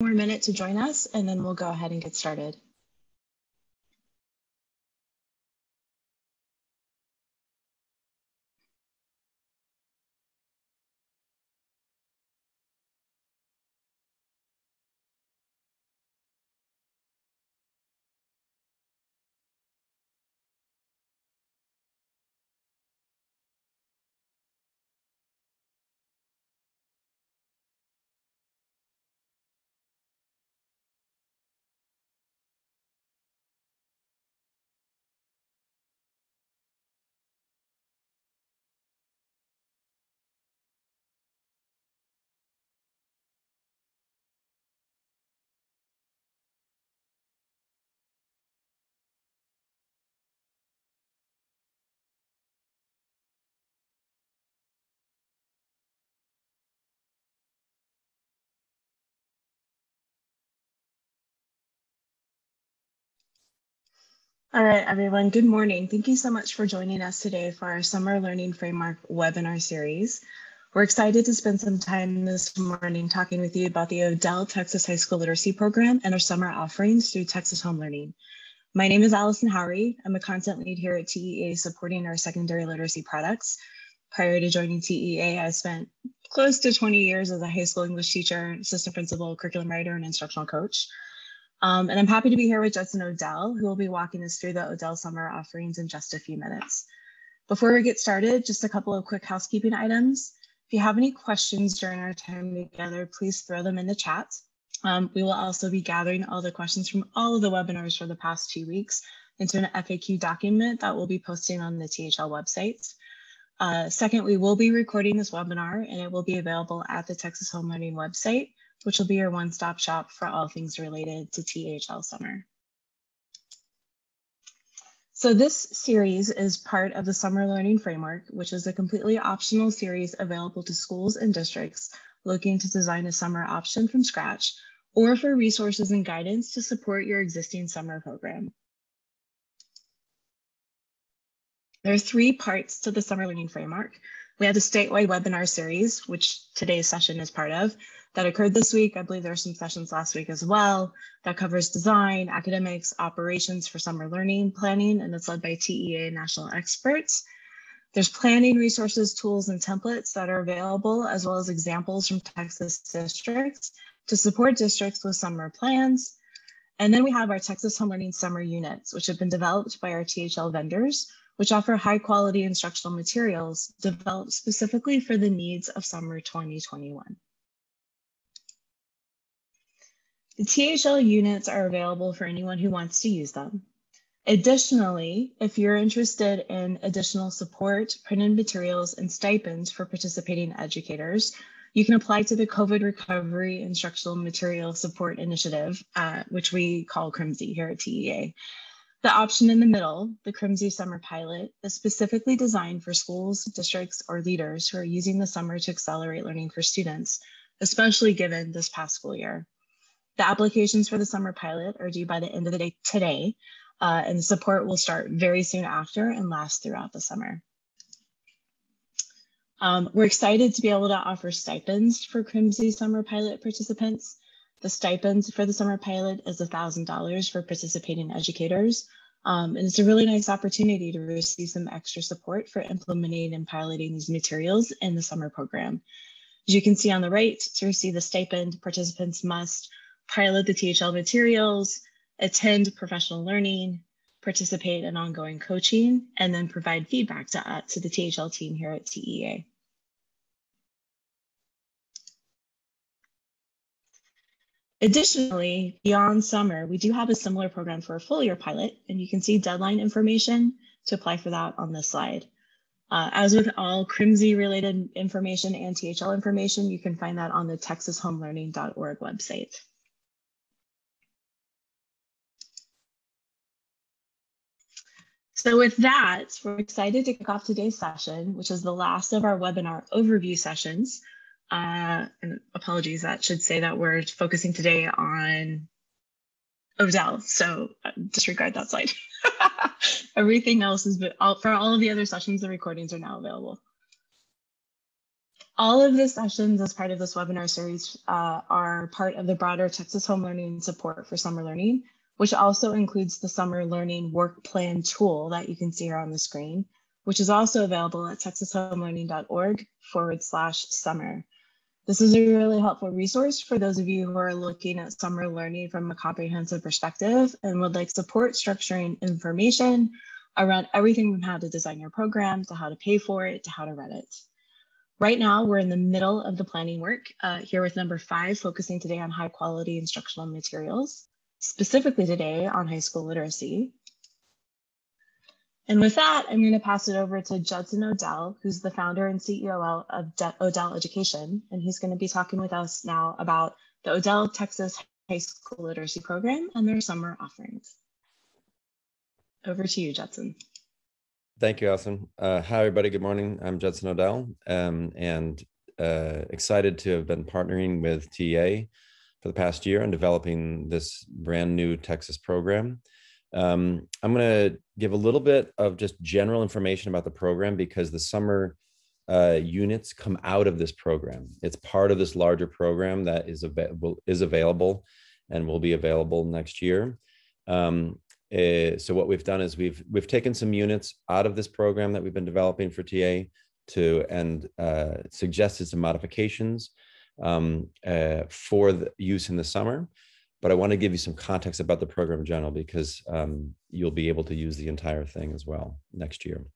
more minute to join us, and then we'll go ahead and get started. All right, everyone, good morning. Thank you so much for joining us today for our Summer Learning Framework webinar series. We're excited to spend some time this morning talking with you about the Odell Texas High School Literacy Program and our summer offerings through Texas Home Learning. My name is Allison Howery. I'm a content lead here at TEA supporting our secondary literacy products. Prior to joining TEA, I spent close to 20 years as a high school English teacher, assistant principal, curriculum writer, and instructional coach. Um, and I'm happy to be here with Judson Odell, who will be walking us through the Odell summer offerings in just a few minutes. Before we get started, just a couple of quick housekeeping items. If you have any questions during our time together, please throw them in the chat. Um, we will also be gathering all the questions from all of the webinars for the past two weeks into an FAQ document that we'll be posting on the THL website. Uh, second, we will be recording this webinar and it will be available at the Texas Home Learning website which will be your one-stop shop for all things related to THL Summer. So this series is part of the Summer Learning Framework, which is a completely optional series available to schools and districts looking to design a summer option from scratch or for resources and guidance to support your existing summer program. There are three parts to the Summer Learning Framework. We have a statewide webinar series, which today's session is part of, that occurred this week. I believe there are some sessions last week as well that covers design, academics, operations for summer learning planning, and it's led by TEA national experts. There's planning resources, tools, and templates that are available, as well as examples from Texas districts to support districts with summer plans. And then we have our Texas Home Learning Summer Units, which have been developed by our THL vendors, which offer high quality instructional materials developed specifically for the needs of summer 2021. The THL units are available for anyone who wants to use them. Additionally, if you're interested in additional support, printed materials, and stipends for participating educators, you can apply to the COVID Recovery Instructional Material Support Initiative, uh, which we call CRMSI here at TEA. The option in the middle, the CRMSI Summer Pilot, is specifically designed for schools, districts, or leaders who are using the summer to accelerate learning for students, especially given this past school year. The applications for the summer pilot are due by the end of the day today, uh, and support will start very soon after and last throughout the summer. Um, we're excited to be able to offer stipends for CRMSI summer pilot participants. The stipends for the summer pilot is $1,000 for participating educators. Um, and it's a really nice opportunity to receive some extra support for implementing and piloting these materials in the summer program. As you can see on the right, to receive the stipend, participants must pilot the THL materials, attend professional learning, participate in ongoing coaching, and then provide feedback to, uh, to the THL team here at TEA. Additionally, beyond summer, we do have a similar program for a full year pilot, and you can see deadline information to apply for that on this slide. Uh, as with all CRMSI related information and THL information, you can find that on the texashomelearning.org website. So with that, we're excited to kick off today's session, which is the last of our webinar overview sessions. Uh, and apologies, that should say that we're focusing today on Odell. So uh, disregard that slide. Everything else is for all of the other sessions, the recordings are now available. All of the sessions as part of this webinar series uh, are part of the broader Texas Home Learning support for summer learning, which also includes the summer learning work plan tool that you can see here on the screen, which is also available at texashomelearning.org forward slash summer. This is a really helpful resource for those of you who are looking at summer learning from a comprehensive perspective and would like support structuring information around everything from how to design your program to how to pay for it to how to run it. Right now, we're in the middle of the planning work uh, here with number five, focusing today on high quality instructional materials, specifically today on high school literacy. And with that, I'm going to pass it over to Judson Odell, who's the founder and CEO of De Odell Education. And he's going to be talking with us now about the Odell, Texas High School Literacy Program and their summer offerings. Over to you, Judson. Thank you, Allison. Uh, hi, everybody. Good morning. I'm Judson Odell, um, and uh, excited to have been partnering with TA for the past year on developing this brand new Texas program. Um, I'm going to give a little bit of just general information about the program because the summer uh, units come out of this program. It's part of this larger program that is available is available and will be available next year. Um, uh, so what we've done is we've we've taken some units out of this program that we've been developing for TA to and uh, suggested some modifications um, uh, for use in the summer but I want to give you some context about the program in general because um, you'll be able to use the entire thing as well next year.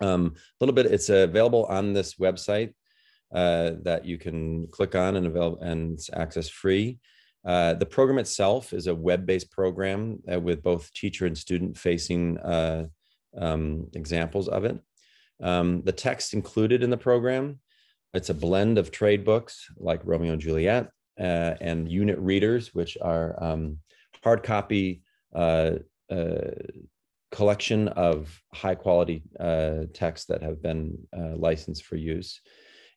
Um, a little bit, it's available on this website uh, that you can click on and avail and access free. Uh, the program itself is a web-based program uh, with both teacher and student facing uh, um, examples of it. Um, the text included in the program, it's a blend of trade books like Romeo and Juliet, uh, and unit readers, which are um, hard copy uh, uh, collection of high quality uh, texts that have been uh, licensed for use,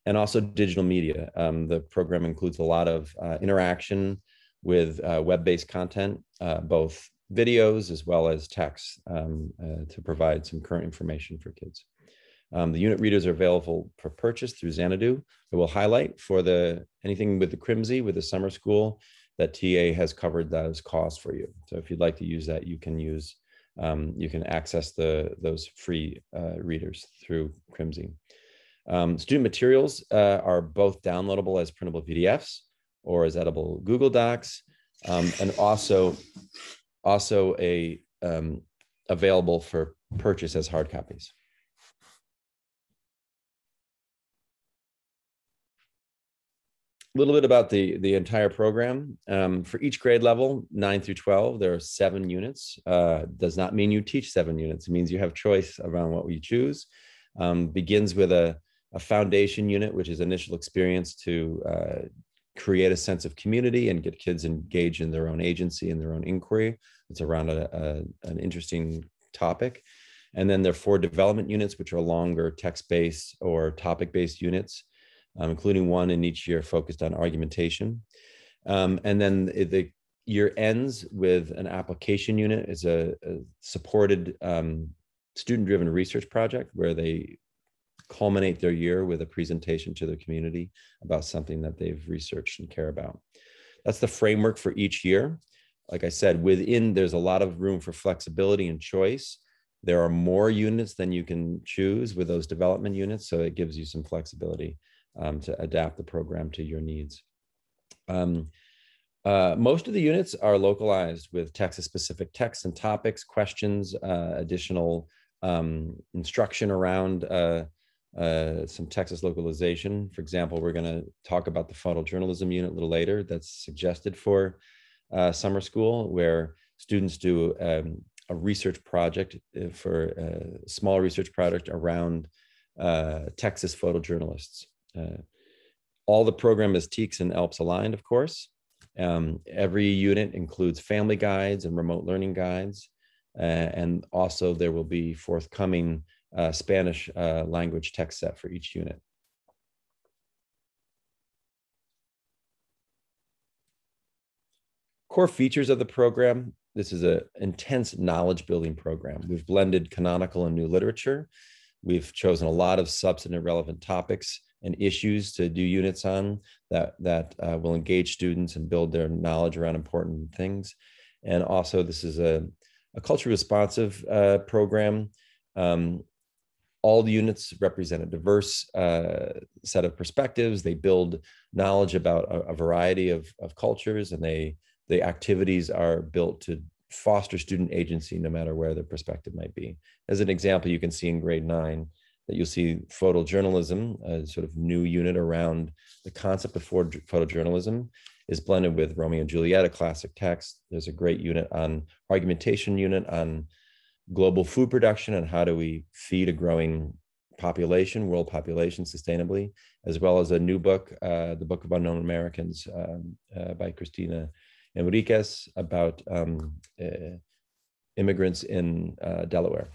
and also digital media. Um, the program includes a lot of uh, interaction with web-based content, both videos as well as text um, to provide some current information for kids. Um, the unit readers are available for purchase through Xanadu. I will highlight for the anything with the CRMSI with the summer school that TA has covered those costs for you. So if you'd like to use that, you can use um, you can access the those free uh, readers through CRMSI. Um, student materials uh, are both downloadable as printable PDFs or as editable Google Docs, um, and also also a um, available for purchase as hard copies. A little bit about the the entire program. Um, for each grade level, nine through twelve, there are seven units. Uh, does not mean you teach seven units. It means you have choice around what we choose. Um, begins with a, a foundation unit, which is initial experience to uh, create a sense of community and get kids engaged in their own agency and their own inquiry. It's around a, a, an interesting topic. And then there are four development units, which are longer text-based or topic-based units um, including one in each year focused on argumentation. Um, and then the year ends with an application unit. It's a, a supported um, student-driven research project where they culminate their year with a presentation to the community about something that they've researched and care about. That's the framework for each year. Like I said, within there's a lot of room for flexibility and choice. There are more units than you can choose with those development units, so it gives you some flexibility um, to adapt the program to your needs. Um, uh, most of the units are localized with Texas specific texts and topics, questions, uh, additional um, instruction around uh, uh some Texas localization. For example, we're going to talk about the photojournalism unit a little later that's suggested for uh, summer school, where students do um, a research project uh, for a small research project around Texas photojournalists. Uh, all the program is TEKS and ELPS aligned, of course. Um, every unit includes family guides and remote learning guides. Uh, and also there will be forthcoming uh, Spanish uh, language text set for each unit. Core features of the program. This is an intense knowledge building program. We've blended canonical and new literature. We've chosen a lot of substantive relevant topics and issues to do units on that that uh, will engage students and build their knowledge around important things. And also, this is a, a culturally responsive uh, program. Um, all the units represent a diverse uh, set of perspectives. They build knowledge about a, a variety of, of cultures, and they the activities are built to foster student agency no matter where their perspective might be. As an example, you can see in grade nine that you'll see photojournalism, a sort of new unit around the concept of photojournalism is blended with Romeo and Juliet, a classic text. There's a great unit on argumentation unit on global food production and how do we feed a growing population, world population sustainably, as well as a new book, uh, the Book of Unknown Americans um, uh, by Cristina Henríquez about um, uh, immigrants in uh, Delaware.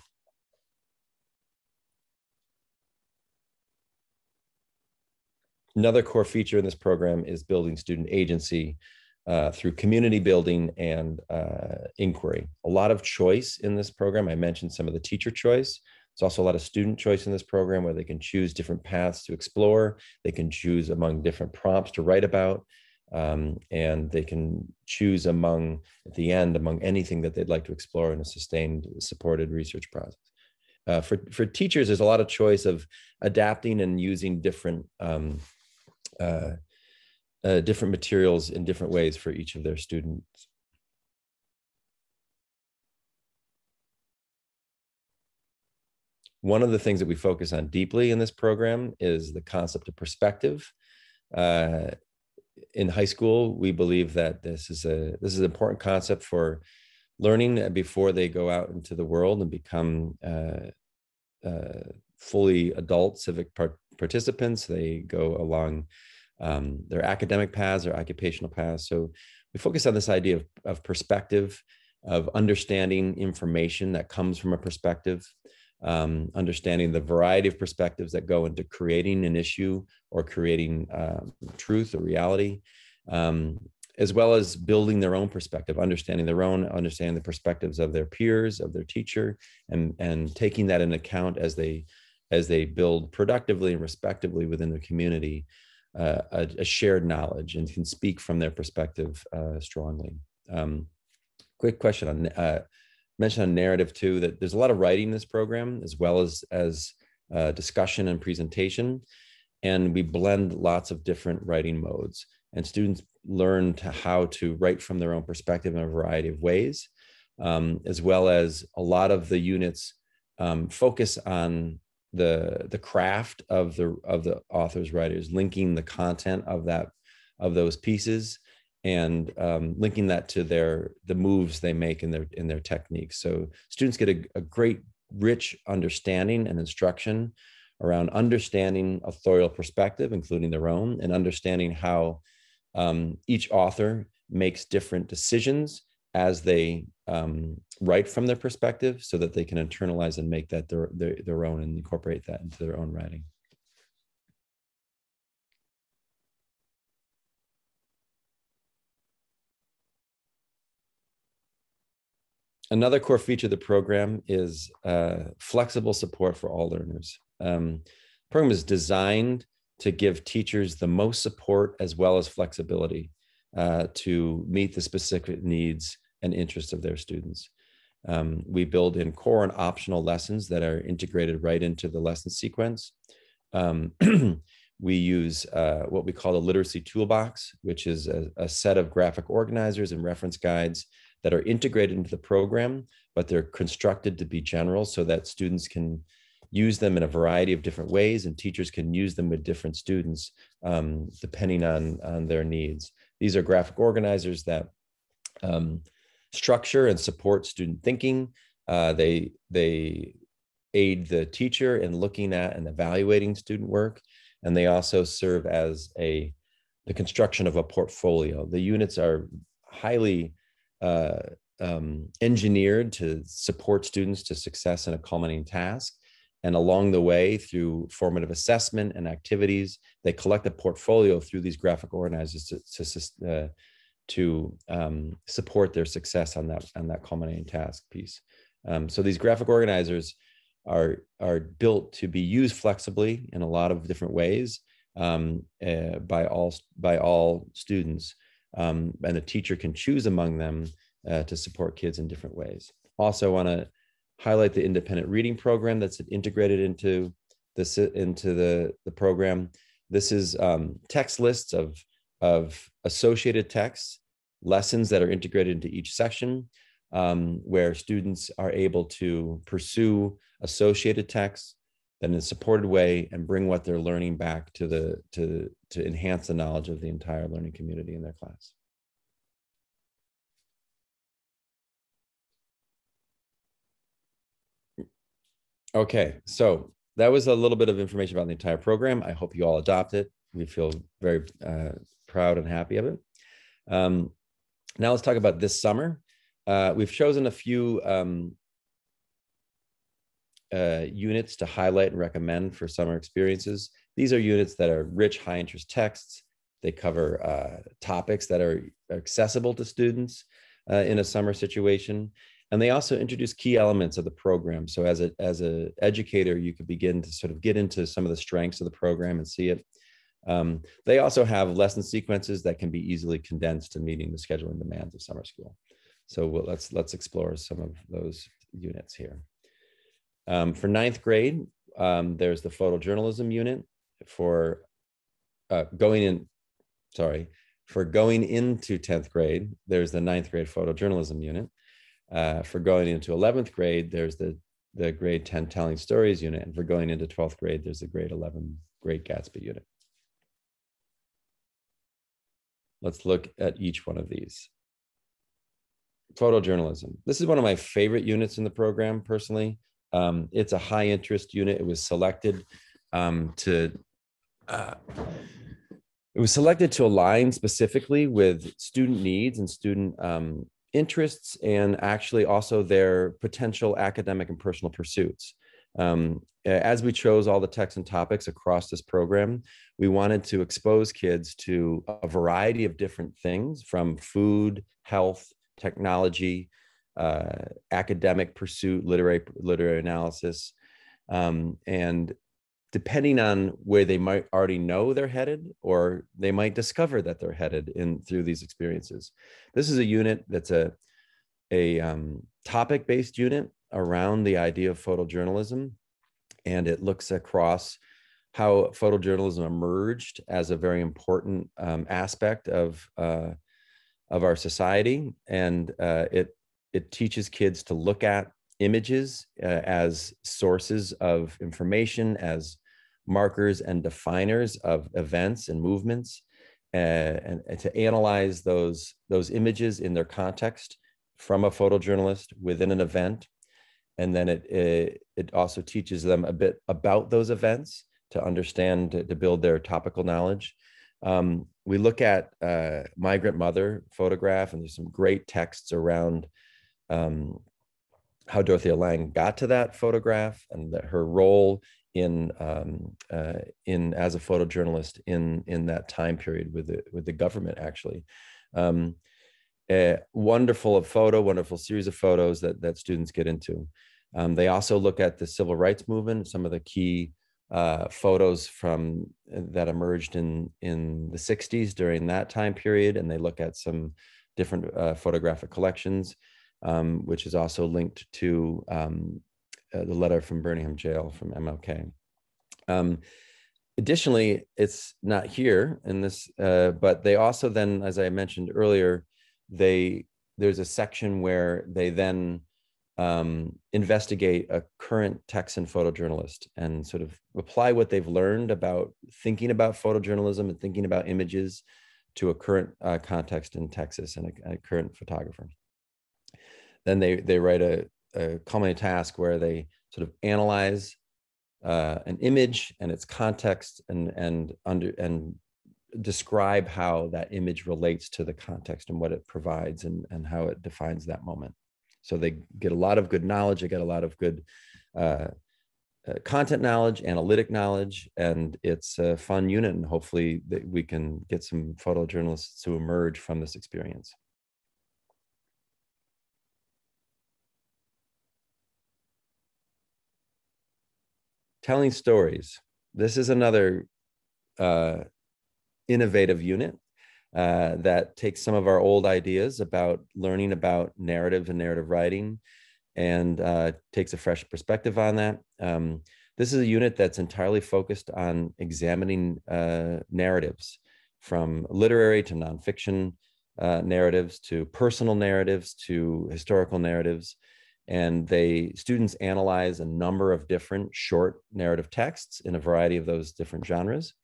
Another core feature in this program is building student agency uh, through community building and uh, inquiry. A lot of choice in this program. I mentioned some of the teacher choice. There's also a lot of student choice in this program where they can choose different paths to explore. They can choose among different prompts to write about. Um, and they can choose among, at the end, among anything that they'd like to explore in a sustained, supported research process. Uh, for, for teachers, there's a lot of choice of adapting and using different um, uh, uh, different materials in different ways for each of their students. One of the things that we focus on deeply in this program is the concept of perspective. Uh, in high school, we believe that this is a this is an important concept for learning before they go out into the world and become uh, uh, fully adult civic part- participants. They go along um, their academic paths, their occupational paths. So we focus on this idea of, of perspective, of understanding information that comes from a perspective, um, understanding the variety of perspectives that go into creating an issue or creating uh, truth or reality, um, as well as building their own perspective, understanding their own, understanding the perspectives of their peers, of their teacher, and and taking that into account as they as they build productively and respectively within their community uh, a, a, shared knowledge and can speak from their perspective uh, strongly. Um, quick question on uh, mention on narrative too that there's a lot of writing in this program as well as as uh, discussion and presentation, and we blend lots of different writing modes. And students learn to how to write from their own perspective in a variety of ways, um, as well as a lot of the units um, focus on the the craft of the of the authors writers linking the content of that of those pieces and um, linking that to their the moves they make in their in their techniques. So students get a, a great rich understanding and instruction around understanding authorial perspective including their own and understanding how um, each author makes different decisions as they um, write from their perspective so that they can internalize and make that their, their, their own and incorporate that into their own writing. Another core feature of the program is uh, flexible support for all learners. Um, the program is designed to give teachers the most support as well as flexibility uh, to meet the specific needs and interests of their students. Um, we build in core and optional lessons that are integrated right into the lesson sequence. Um, we use uh, what we call the literacy toolbox, which is a, a, set of graphic organizers and reference guides that are integrated into the program, but they're constructed to be general so that students can use them in a variety of different ways and teachers can use them with different students um, depending on, on their needs. These are graphic organizers that um, structure and support student thinking. Uh, they they aid the teacher in looking at and evaluating student work, and they also serve as a the construction of a portfolio. The units are highly uh, um, engineered to support students to success in a culminating task. And along the way, through formative assessment and activities, they collect a portfolio through these graphic organizers to, to, uh, to um, support their success on that on that culminating task piece. Um, so these graphic organizers are are built to be used flexibly in a lot of different ways, um, uh, by all by all students, um, and the teacher can choose among them uh, to support kids in different ways. Also, I want to highlight the independent reading program that's integrated into this into the the program. This is um, text lists of of associated texts, lessons that are integrated into each section, um, where students are able to pursue associated texts in a supported way and bring what they're learning back to the to to enhance the knowledge of the entire learning community in their class. Okay, so that was a little bit of information about the entire program. I hope you all adopt it. We feel very uh, proud and happy of it. Um, now let's talk about this summer. Uh, we've chosen a few um, uh, units to highlight and recommend for summer experiences. These are units that are rich, high interest texts. They cover uh, topics that are accessible to students uh, in a summer situation. And they also introduce key elements of the program. So as a as a educator, you could begin to sort of get into some of the strengths of the program and see it. Um, they also have lesson sequences that can be easily condensed to meeting the scheduling demands of summer school. So we'll, let's let's explore some of those units here. Um, for ninth grade, um, there's the photojournalism unit. For uh, going in, sorry, for going into 10th grade, there's the ninth grade photojournalism unit. Uh, for going into 11th grade, there's the, the grade 10 telling stories unit. And for going into 12th grade, there's the grade 11 Great Gatsby unit. Let's look at each one of these. Photojournalism. This is one of my favorite units in the program personally. Um, it's a high interest unit. It was selected um, to uh, it was selected to align specifically with student needs and student um, interests, and actually also their potential academic and personal pursuits. Um, as we chose all the texts and topics across this program, we wanted to expose kids to a variety of different things from food, health, technology, uh, academic pursuit, literary literary analysis, um, and depending on where they might already know they're headed, or they might discover that they're headed in through these experiences. This is a unit that's a a um, topic based unit around the idea of photojournalism, and it looks across how photojournalism emerged as a very important um, aspect of uh, of our society, and uh, it it teaches kids to look at images uh, as sources of information, as markers and definers of events and movements, uh, and, and, to analyze those, those images in their context from a photojournalist within an event. And then it, it, it also teaches them a bit about those events to understand, to, to build their topical knowledge. Um, we look at uh, migrant mother photograph, and there's some great texts around um, how Dorothea Lange got to that photograph and her role in um, uh, in as a photojournalist in in that time period with the with the government actually. A wonderful of photo, wonderful series of photos that that students get into. Um, they also look at the civil rights movement, some of the key uh, photos from uh, that emerged in in the 60s during that time period, and they look at some different uh, photographic collections um, which is also linked to um, uh, the letter from Birmingham jail from MLK. Um, additionally, it's not here in this, uh, but they also then, as I mentioned earlier, they there's a section where they then um, investigate a current Texan photojournalist and sort of apply what they've learned about thinking about photojournalism and thinking about images to a current uh, context in Texas and a, a current photographer. Then they they write a, a culminating task where they sort of analyze uh, an image and its context and and under and describe how that image relates to the context and what it provides and and how it defines that moment so they get a lot of good knowledge they get a lot of good uh, uh, content knowledge analytic knowledge and it's a fun unit and hopefully that we can get some photojournalists to emerge from this experience telling stories. This is another uh, innovative unit uh, that takes some of our old ideas about learning about narrative and narrative writing and uh, takes a fresh perspective on that. Um, this is a unit that's entirely focused on examining uh, narratives from literary to nonfiction uh, narratives to personal narratives to historical narratives. And they students analyze a number of different short narrative texts in a variety of those different genres.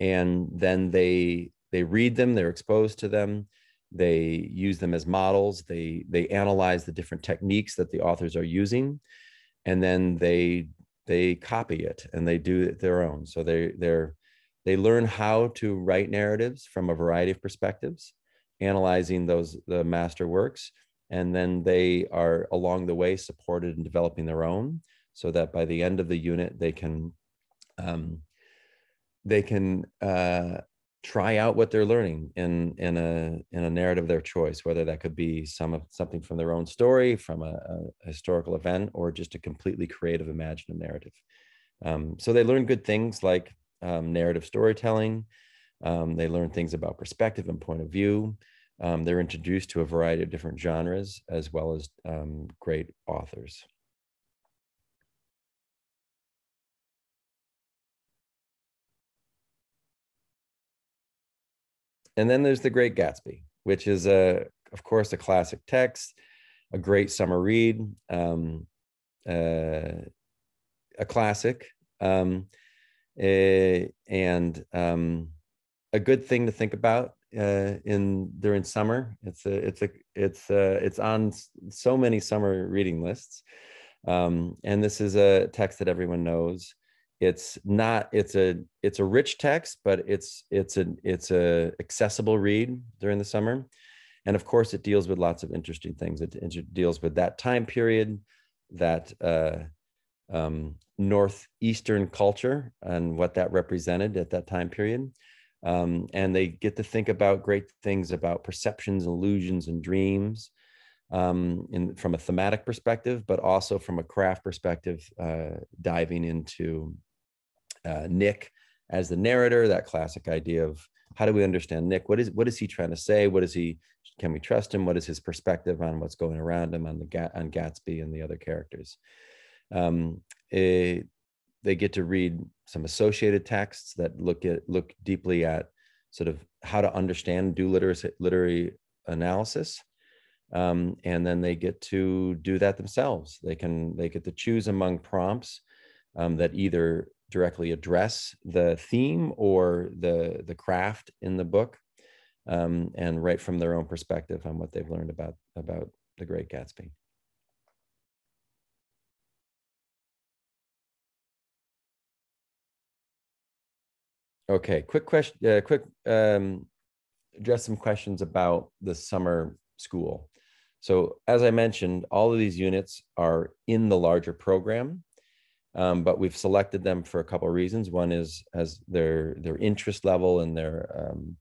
And then they they read them, they're exposed to them, they use them as models, they they analyze the different techniques that the authors are using, and then they they copy it and they do it their own. So they they're they learn how to write narratives from a variety of perspectives, analyzing those the master works, and then they are along the way supported in developing their own, so that by the end of the unit they can um, they can uh, try out what they're learning in in a in a narrative of their choice whether that could be some of something from their own story from a, a historical event or just a completely creative imaginative narrative. Um, so they learn good things like um, narrative storytelling. Um, they learn things about perspective and point of view. Um, they're introduced to a variety of different genres as well as um, great authors And then there's The Great Gatsby, which is a, of course, a classic text, a great summer read, um, uh, a classic, um, uh, and um, a good thing to think about uh, in during summer. It's a, it's a, it's a, it's on so many summer reading lists, um, and this is a text that everyone knows it's not it's a it's a rich text but it's it's a it's a accessible read during the summer. And of course it deals with lots of interesting things. It, it deals with that time period that uh, um, northeastern culture and what that represented at that time period. Um, and they get to think about great things about perceptions illusions and dreams um, in, from a thematic perspective, but also from a craft perspective, uh, diving into uh, Nick as the narrator, that classic idea of how do we understand Nick? What is what is he trying to say? What is he? Can we trust him? What is his perspective on what's going around him on the on Gatsby and the other characters? Um, it, eh, they get to read some associated texts that look at look deeply at sort of how to understand do literary literary analysis um, and then they get to do that themselves they can they get to choose among prompts um, that either directly address the theme or the the craft in the book um, and write from their own perspective on what they've learned about about the great gatsby. Okay quick question uh, quick um, address some questions about the summer school. So as i mentioned all of these units are in the larger program um, but we've selected them for a couple of reasons. One is as their their interest level and their um,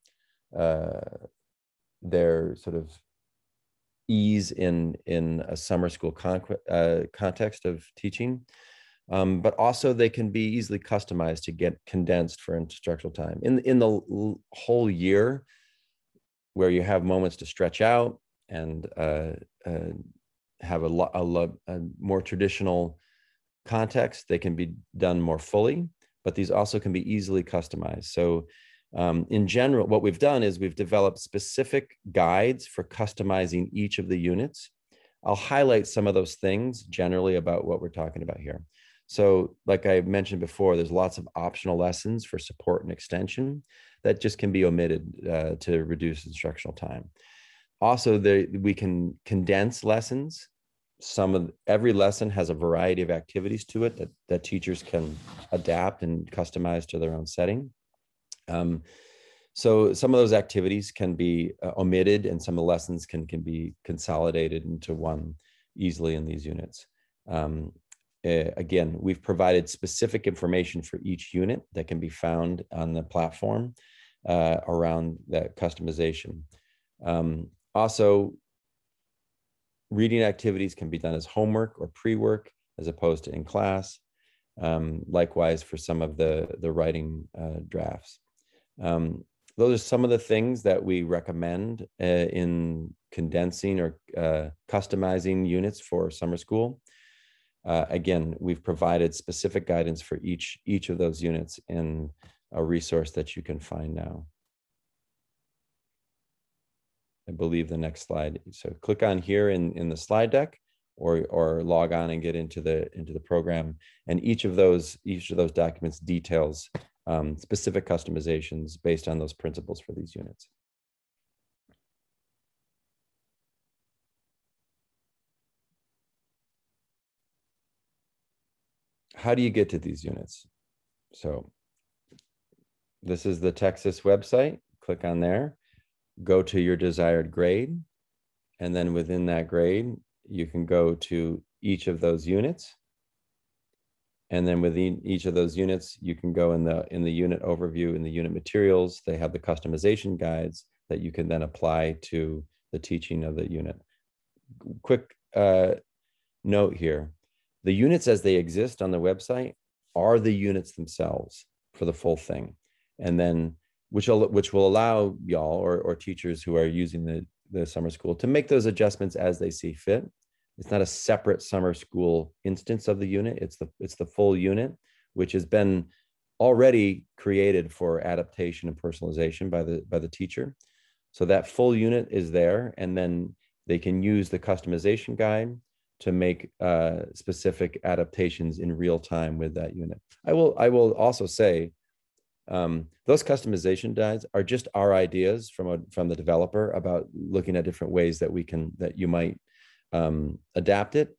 uh, their sort of ease in in a summer school con- uh, context of teaching, um, but also they can be easily customized to get condensed for instructional time in in the whole year, where you have moments to stretch out and uh, uh have a, lo- a, lo- a more traditional context, they can be done more fully, but these also can be easily customized. So um, in general, what we've done is we've developed specific guides for customizing each of the units. I'll highlight some of those things generally about what we're talking about here. So like I mentioned before, there's lots of optional lessons for support and extension that just can be omitted uh, to reduce instructional time. Also, there, we can condense lessons some of every lesson has a variety of activities to it that, that teachers can adapt and customize to their own setting. Um, so some of those activities can be uh, omitted and some of the lessons can, can be consolidated into one easily in these units. Um, uh, again, we've provided specific information for each unit that can be found on the platform uh, around that customization. Um, also, reading activities can be done as homework or pre-work as opposed to in class. Um, likewise for some of the, the writing uh, drafts. Um, those are some of the things that we recommend uh, in condensing or uh, customizing units for summer school. Uh, again, we've provided specific guidance for each each of those units in a resource that you can find now. I believe the next slide. So click on here in, in the slide deck or, or log on and get into the into the program. And each of those each of those documents details um, specific customizations based on those principles for these units. How do you get to these units? So this is the Texas website. Click on there, go to your desired grade. And then within that grade, you can go to each of those units. And then within each of those units, you can go in the in the unit overview in the unit materials. They have the customization guides that you can then apply to the teaching of the unit. Quick uh, note here: the units as they exist on the website are the units themselves for the full thing, and then which will which will allow y'all or or teachers who are using the the summer school to make those adjustments as they see fit. It's not a separate summer school instance of the unit. It's the it's the full unit, which has been already created for adaptation and personalization by the by the teacher. So that full unit is there, and then they can use the customization guide to make uh, specific adaptations in real time with that unit. I will I will also say um, those customization guides are just our ideas from a, from the developer about looking at different ways that we can that you might um, adapt it.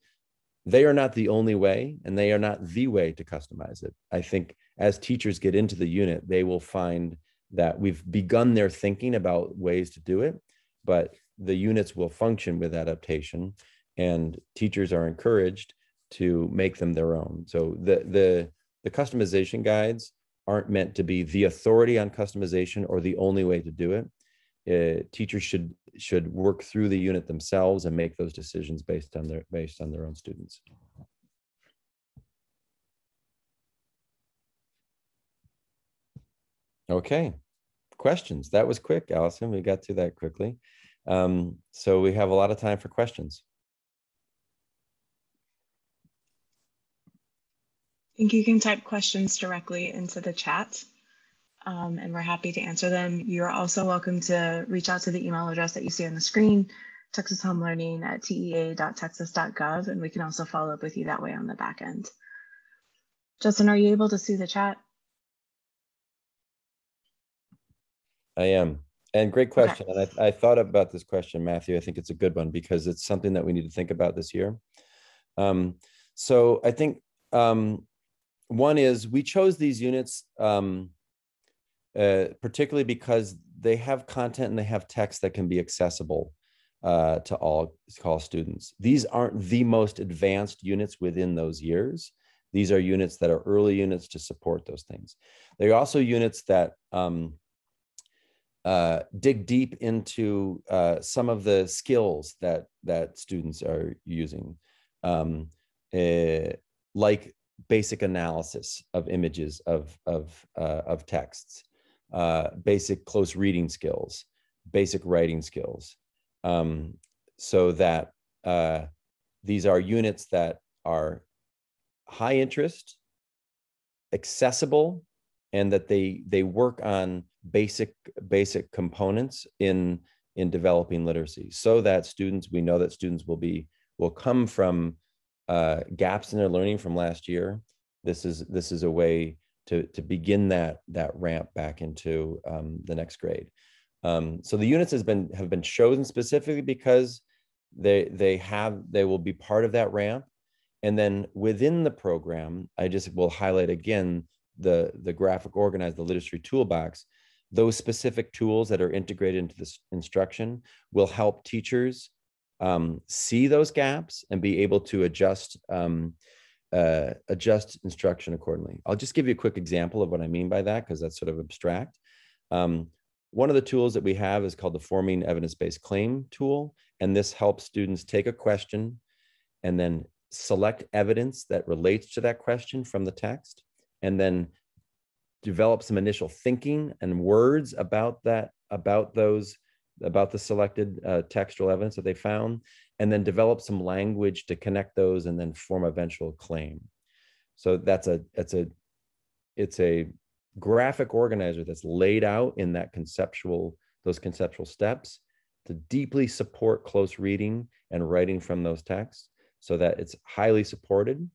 They are not the only way, and they are not the way to customize it. I think as teachers get into the unit, they will find that we've begun their thinking about ways to do it, but the units will function with adaptation, and teachers are encouraged to make them their own. So the the the customization guides aren't meant to be the authority on customization or the only way to do it. Uh, teachers should should work through the unit themselves and make those decisions based on their based on their own students. Okay, questions. That was quick, Allison. We got through that quickly. Um, so we have a lot of time for questions. I think you can type questions directly into the chat um, and we're happy to answer them. You're also welcome to reach out to the email address that you see on the screen, Texas Home Learning at tea.texas.gov, and we can also follow up with you that way on the back end. Judson, are you able to see the chat? I am. And great question. Okay. And I, I thought about this question, Matthew. I think it's a good one because it's something that we need to think about this year. Um, so I think um, one is we chose these units um, uh, particularly because they have content and they have text that can be accessible uh, to all, all students. These aren't the most advanced units within those years. These are units that are early units to support those things. They're also units that um, uh, dig deep into uh, some of the skills that that students are using, um, uh, like basic analysis of images of of uh, of texts, uh, basic close reading skills, basic writing skills, um, so that uh, these are units that are high interest, accessible, and that they they work on basic basic components in in developing literacy, so that students we know that students will be will come from uh, gaps in their learning from last year. This is this is a way to, to begin that, that ramp back into um, the next grade. Um, so the units has been have been chosen specifically because they they have they will be part of that ramp. And then within the program, I just will highlight again the the graphic organized the literacy toolbox. Those specific tools that are integrated into this instruction will help teachers um, see those gaps and be able to adjust um, uh, adjust instruction accordingly. I'll just give you a quick example of what I mean by that because that's sort of abstract. Um, one of the tools that we have is called the Forming Evidence-Based Claim tool. And this helps students take a question and then select evidence that relates to that question from the text and then develop some initial thinking and words about that about those about the selected uh, textual evidence that they found and then develop some language to connect those and then form eventual claim. So that's a that's a it's a graphic organizer that's laid out in that conceptual those conceptual steps to deeply support close reading and writing from those texts so that it's highly supported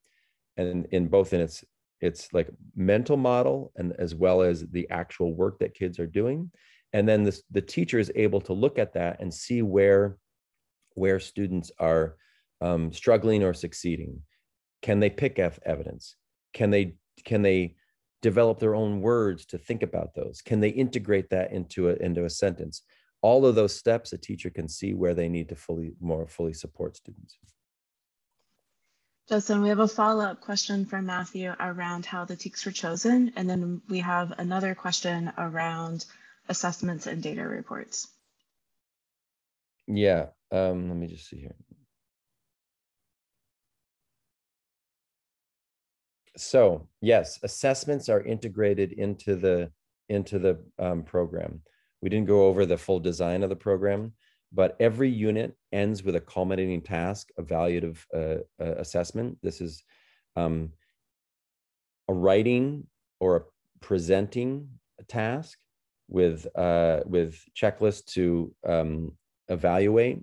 and in both in its its like mental model and as well as the actual work that kids are doing and then this, the teacher is able to look at that and see where where students are um, struggling or succeeding. Can they pick f evidence? Can they can they develop their own words to think about those? Can they integrate that into a into a sentence? All of those steps a teacher can see where they need to fully more fully support students. Judson, we have a follow-up question from Matthew around how the TEKS were chosen, and then we have another question around assessments and data reports. Yeah, um, let me just see here. So yes, assessments are integrated into the into the um, program. We didn't go over the full design of the program, but every unit ends with a culminating task, evaluative uh, uh, assessment. This is um, a writing or a presenting task with uh, with checklists to um, evaluate.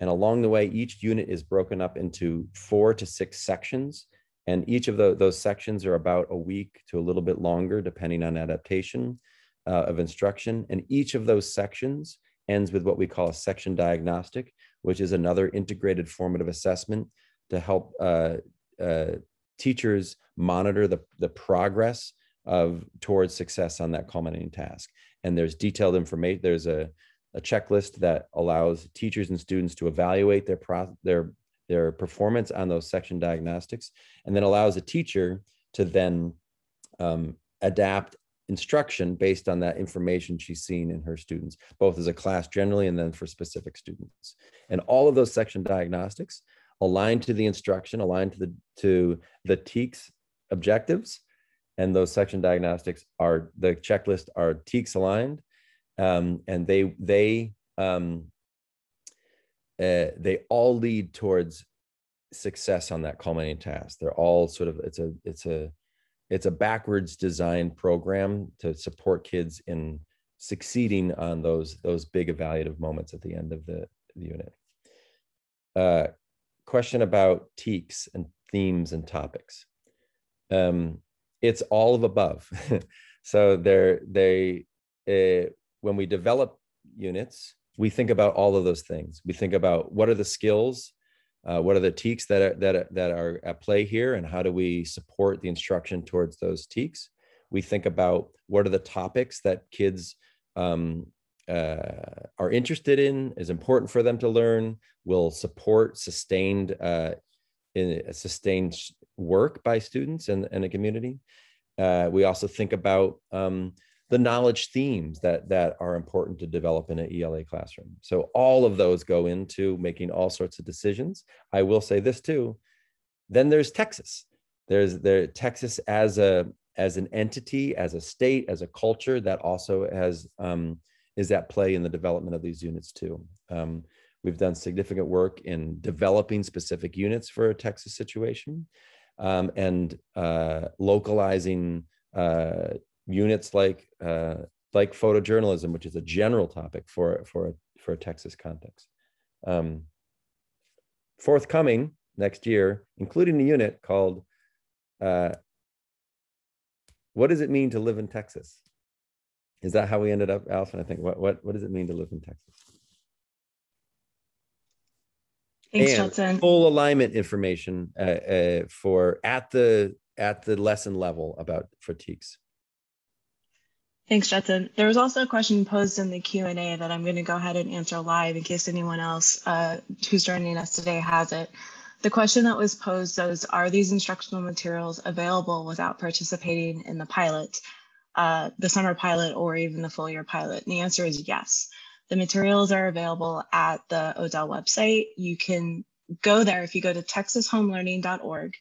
And along the way, each unit is broken up into four to six sections. And each of the, those sections are about a week to a little bit longer, depending on adaptation uh, of instruction. And each of those sections ends with what we call a section diagnostic, which is another integrated formative assessment to help uh, uh, teachers monitor the, the progress of towards success on that culminating task. And there's detailed information. There's a, a checklist that allows teachers and students to evaluate their pro, their their performance on those section diagnostics, and then allows a teacher to then um, adapt instruction based on that information she's seen in her students, both as a class generally and then for specific students. And all of those section diagnostics align to the instruction, align to the to the TEKS objectives, and those section diagnostics are the checklist are TEKS aligned, um, and they they um, uh, they all lead towards success on that culminating task. They're all sort of it's a it's a it's a backwards designed program to support kids in succeeding on those those big evaluative moments at the end of the, the unit. Uh, question about TEKS and themes and topics. Um, it's all of above. so they're they uh, when we develop units, we think about all of those things. We think about what are the skills uh, what are the TEKS that are, that, are, that are at play here and how do we support the instruction towards those TEKS? We think about what are the topics that kids um, uh, are interested in, is important for them to learn, will support sustained uh, in sustained work by students and, and a community. Uh, we also think about um, the knowledge themes that that are important to develop in an ELA classroom. So all of those go into making all sorts of decisions. I will say this too. Then there's Texas. There's there Texas as a as an entity, as a state, as a culture that also has um, is at play in the development of these units too. Um, we've done significant work in developing specific units for a Texas situation um, and uh, localizing uh, units like uh, like photojournalism, which is a general topic for for a, for a Texas context. Um, forthcoming next year, including a unit called uh, "What does it mean to live in Texas?" Is that how we ended up, Allison? I think. What what what does it mean to live in Texas? Thanks, and Judson. Full alignment information uh, uh, for at the at the lesson level about TEKS. Thanks, Judson. There was also a question posed in the Q&A that I'm going to go ahead and answer live in case anyone else uh, who's joining us today has it. The question that was posed was, are these instructional materials available without participating in the pilot, uh, the summer pilot, or even the full year pilot? And the answer is yes. The materials are available at the Odell website. You can go there if you go to texashomelearning.org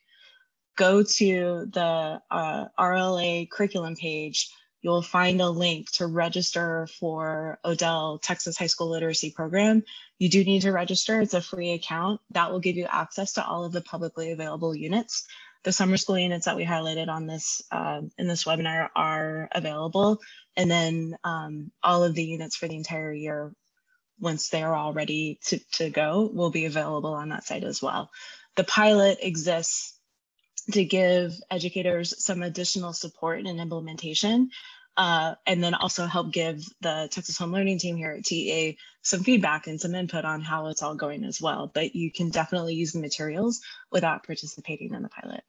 go to the uh, RLA curriculum page, you'll find a link to register for Odell Texas High School Literacy Program. You do need to register, it's a free account. That will give you access to all of the publicly available units. The summer school units that we highlighted on this uh, in this webinar are available. And then um, all of the units for the entire year, once they're all ready to, to go, will be available on that site as well. The pilot exists to give educators some additional support and implementation, uh, and then also help give the Texas Home Learning team here at TEA some feedback and some input on how it's all going as well. But you can definitely use the materials without participating in the pilot.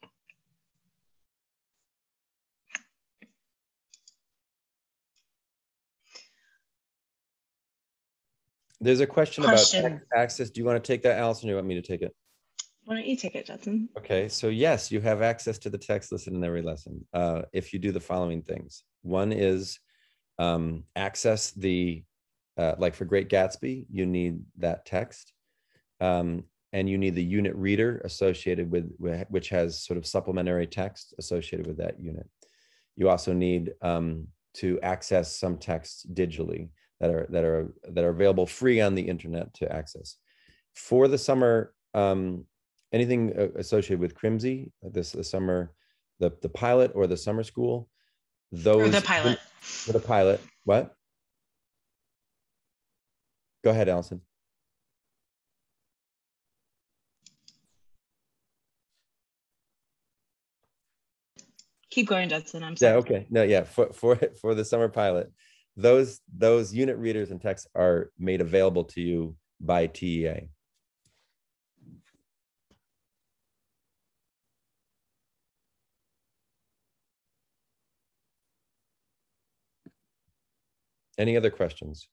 There's a question, question. about access. Do you want to take that, Allison, or do you want me to take it? Why don't you take it, Judson? Okay, so yes, you have access to the text listed in every lesson uh, if you do the following things. One is um, access the, uh, like for Great Gatsby, you need that text. Um, and you need the unit reader associated with, which has sort of supplementary text associated with that unit. You also need um, to access some texts digitally that are that are that are available free on the internet to access. For the summer um, anything uh, associated with CRMSI, this the summer, the the pilot or the summer school, those or the pilot for the pilot. What? Go ahead, Allison. Keep going, Judson. I'm sorry. Yeah. Okay. No. Yeah. For for for the summer pilot, those those unit readers and texts are made available to you by TEA. Any other questions?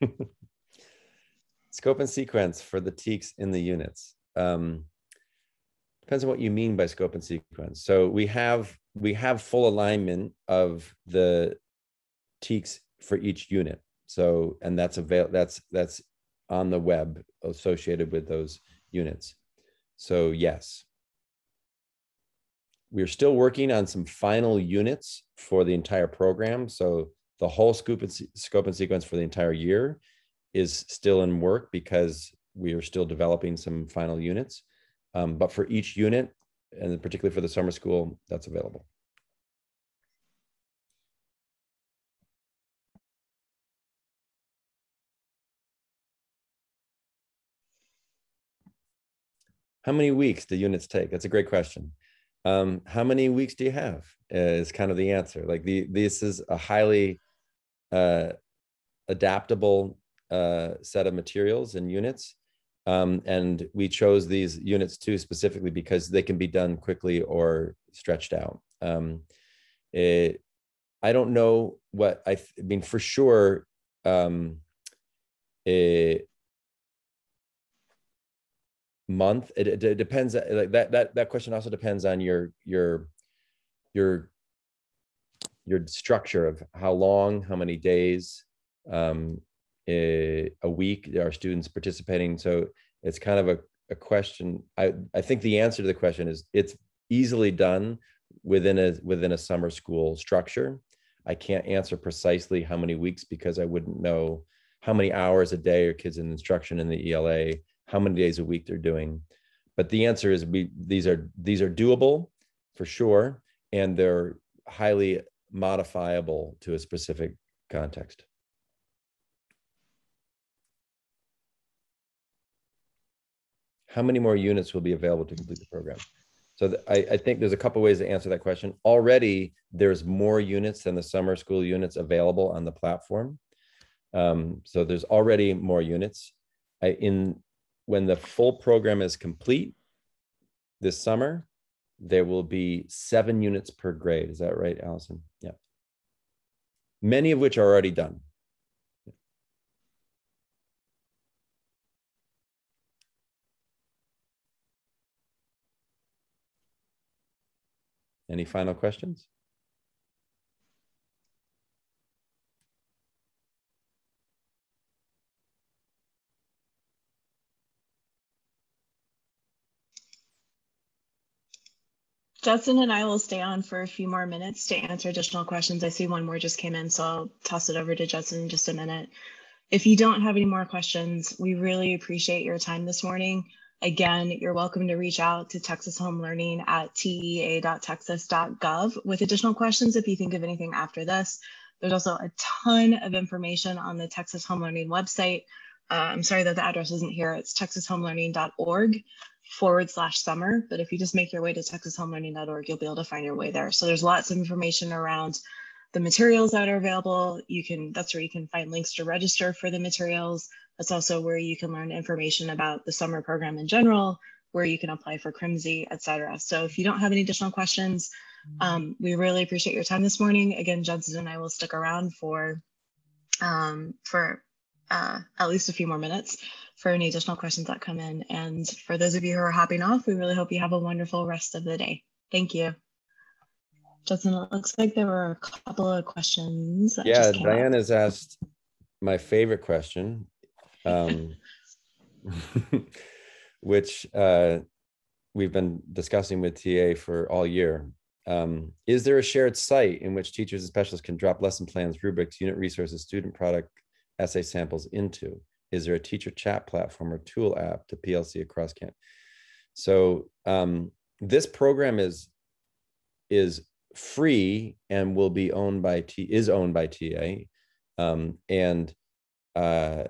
scope and sequence for the TEKS in the units. Um, depends on what you mean by scope and sequence. So we have we have full alignment of the TEKS for each unit. So and that's avail that's that's on the web associated with those units. So yes, we're still working on some final units for the entire program. So the whole scope and, scope and sequence for the entire year is still in work because we are still developing some final units. Um, but for each unit, and particularly for the summer school, that's available. How many weeks do units take? That's a great question. Um, how many weeks do you have? Is kind of the answer. Like the this is a highly uh, adaptable uh, set of materials and units. Um, and we chose these units too specifically because they can be done quickly or stretched out. Um, it, I don't know what I, I mean for sure. Um, it, month it, it, it, depends uh, like that that that question also depends on your your your your structure of how long how many days um a, a week are students participating. So it's kind of a, a question i i think the answer to the question is it's easily done within a within a summer school structure. I can't answer precisely how many weeks because i wouldn't know how many hours a day are kids in instruction in the ela how many days a week they're doing. But the answer is we these are these are doable for sure, and they're highly modifiable to a specific context. How many more units will be available to complete the program? So I, I, think there's a couple ways to answer that question. Already, there's more units than the summer school units available on the platform. Um, so there's already more units. I, in when the full program is complete this summer, there will be seven units per grade. Is that right, Allison? Yeah. Many of which are already done. Any final questions? Judson and I will stay on for a few more minutes to answer additional questions. I see one more just came in, so I'll toss it over to Judson in just a minute. If you don't have any more questions, we really appreciate your time this morning. Again, you're welcome to reach out to Texas Home Learning at tea.texas.gov with additional questions if you think of anything after this. There's also a ton of information on the Texas Home Learning website. Uh, I'm sorry that the address isn't here. It's texashomeLearning.org forward slash summer. But if you just make your way to texashomeLearning.org, you'll be able to find your way there. So there's lots of information around the materials that are available. You can, that's where you can find links to register for the materials. That's also where you can learn information about the summer program in general, where you can apply for CRMSI, et cetera. So if you don't have any additional questions, um, we really appreciate your time this morning. Again, Judson and I will stick around for, um, for uh, at least a few more minutes for any additional questions that come in. And for those of you who are hopping off, we really hope you have a wonderful rest of the day. Thank you. Judson, it looks like there were a couple of questions. yeah, Diane has asked my favorite question, um, which uh, we've been discussing with TEA for all year. Um, is there a shared site in which teachers and specialists can drop lesson plans, rubrics, unit resources, student product, essay samples into? Is there a teacher chat platform or tool app to PLC across camp? So um, this program is is free and will be owned by T is owned by TEA, um, and uh,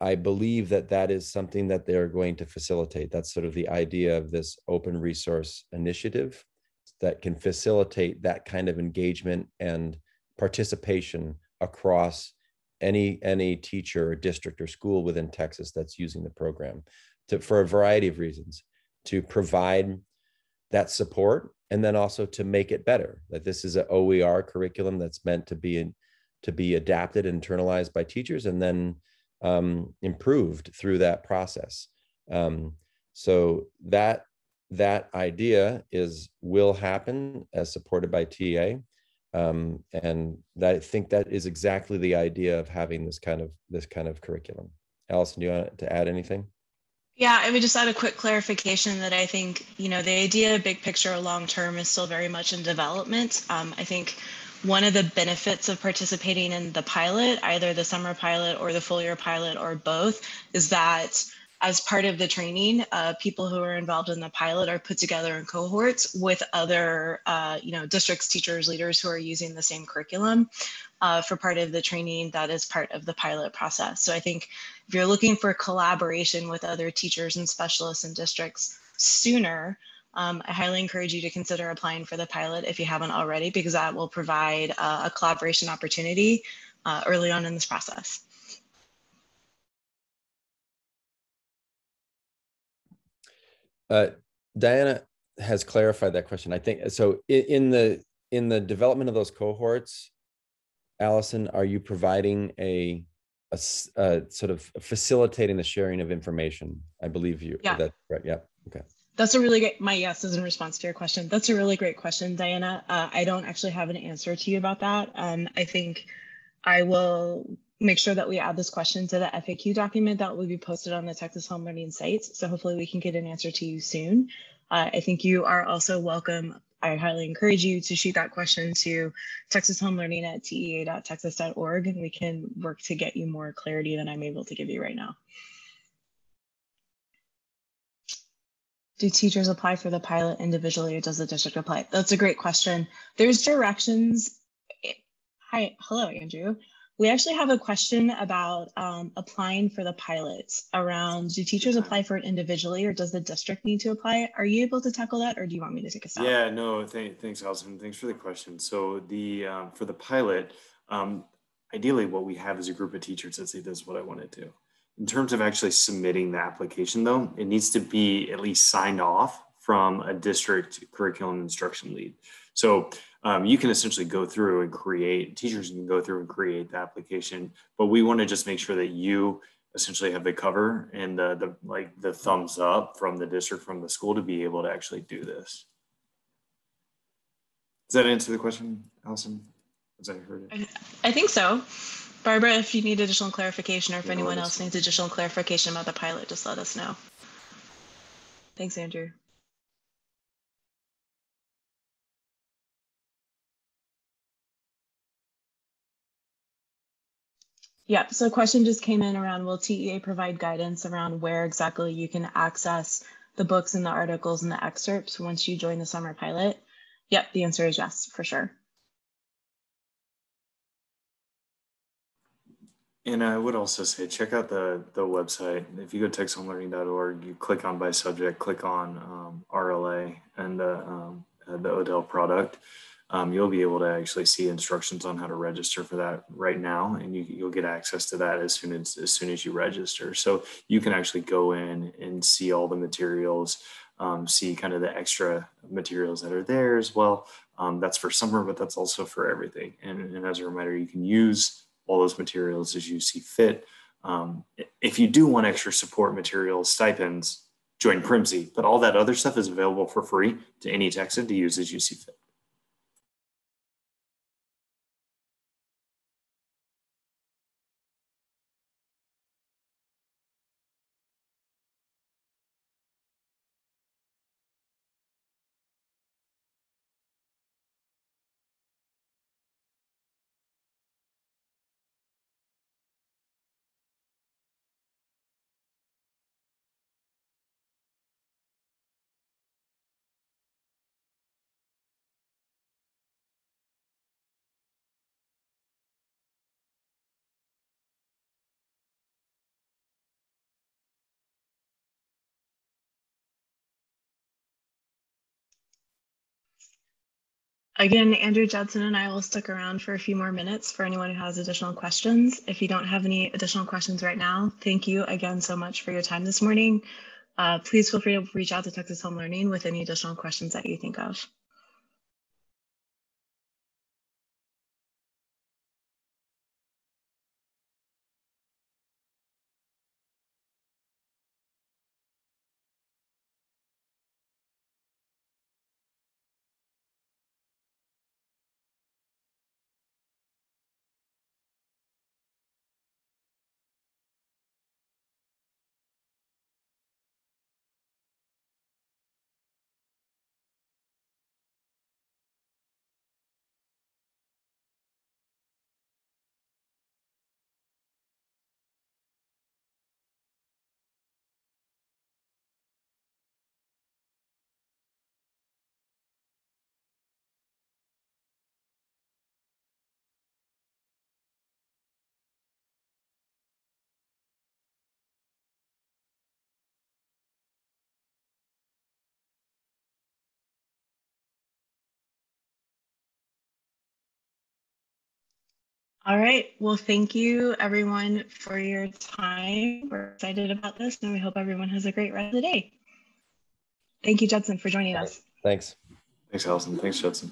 I believe that that is something that they're going to facilitate. That's sort of the idea of this open resource initiative that can facilitate that kind of engagement and participation across any any teacher or district or school within Texas that's using the program to for a variety of reasons to provide that support and then also to make it better. That this is an oer curriculum that's meant to be to be adapted internalized by teachers and then um, improved through that process. Um, so that that idea is will happen as supported by TEA um, and that, i think that is exactly the idea of having this kind of this kind of curriculum allison do you want to add anything yeah, I would just add a quick clarification that I think, you know, the idea big picture long term is still very much in development. Um, I think one of the benefits of participating in the pilot, either the summer pilot or the full year pilot or both, is that as part of the training, uh, people who are involved in the pilot are put together in cohorts with other, uh, you know, districts, teachers, leaders who are using the same curriculum uh, for part of the training that is part of the pilot process. So I think if you're looking for collaboration with other teachers and specialists and districts sooner, um, I highly encourage you to consider applying for the pilot if you haven't already, because that will provide uh, a collaboration opportunity uh, early on in this process. Uh, Diana has clarified that question. I think so. In the in the development of those cohorts, Allison, are you providing a, a, sort of facilitating the sharing of information? I believe you. Yeah. That's right. Yeah. Okay. That's a really great. My yes is in response to your question. That's a really great question, Diana. Uh, I don't actually have an answer to you about that. Um, I think I will make sure that we add this question to the FAQ document that will be posted on the Texas Home Learning sites. So hopefully we can get an answer to you soon. Uh, I think you are also welcome. I highly encourage you to shoot that question to Texas Home Learning at tea.texas.org and we can work to get you more clarity than I'm able to give you right now. Do teachers apply for the pilot individually or does the district apply? That's a great question. There's directions. Hi, hello, Andrew. We actually have a question about um, applying for the pilots around do teachers apply for it individually or does the district need to apply? Are you able to tackle that or do you want me to take a stab? Yeah, no, th thanks, Allison. Thanks for the question. So the um, for the pilot, um, ideally what we have is a group of teachers that say this is what I want to do. In terms of actually submitting the application though, it needs to be at least signed off from a district curriculum instruction lead. So um, you can essentially go through and create, teachers can go through and create the application, but we want to just make sure that you essentially have the cover and the, the like the thumbs up from the district, from the school to be able to actually do this. Does that answer the question, Allison? As I heard it. I, I think so. Barbara, if you need additional clarification or if anyone else needs additional clarification about the pilot, just let us know. Thanks, Andrew. Yeah, so a question just came in around will TEA provide guidance around where exactly you can access the books and the articles and the excerpts once you join the summer pilot? Yep, the answer is yes, for sure. And I would also say check out the the website. If you go to texashomeLearning.org, you click on by subject, click on um, RLA and uh, um, the Odell product um, you'll be able to actually see instructions on how to register for that right now, and you, will get access to that as soon as as soon as you register. So you can actually go in and see all the materials, um, see kind of the extra materials that are there as well. Um, that's for summer, but that's also for everything. And, and, as a reminder, you can use all those materials as you see fit. Um, if you do want extra support materials, stipends, join CRMSI, but all that other stuff is available for free to any Texan to use as you see fit. Again, Andrew Judson and I will stick around for a few more minutes for anyone who has additional questions. If you don't have any additional questions right now, thank you again so much for your time this morning. Uh, please feel free to reach out to Texas Home Learning with any additional questions that you think of. All right. Well, thank you everyone for your time. We're excited about this and we hope everyone has a great rest of the day. Thank you, Judson, for joining us. Thanks. Thanks, Allison. Thanks, Judson.